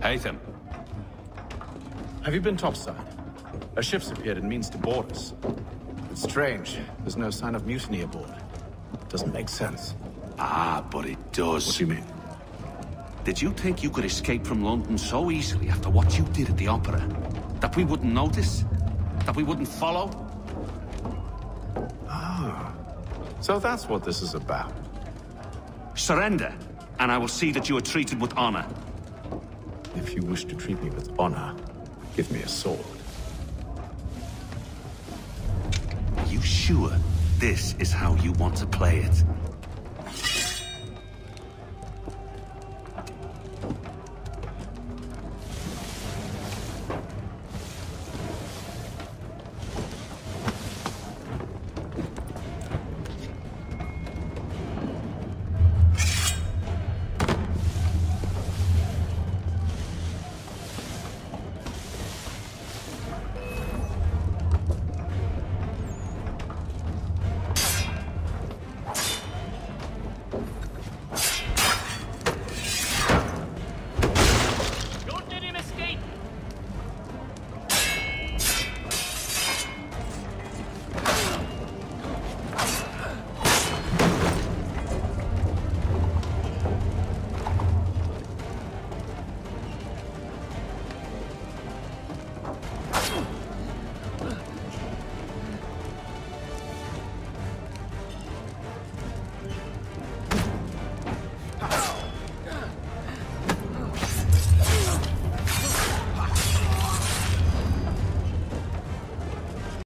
Haytham. Have you been topside? A ship's appeared and means to board us. It's strange. There's no sign of mutiny aboard. Doesn't make sense. Ah, but it does. What do you mean? Did you think you could escape from London so easily after what you did at the Opera? That we wouldn't notice? That we wouldn't follow? Ah. So that's what this is about. Surrender, and I will see that you are treated with honor. If you wish to treat me with honor, give me a sword. You sure this is how you want to play it?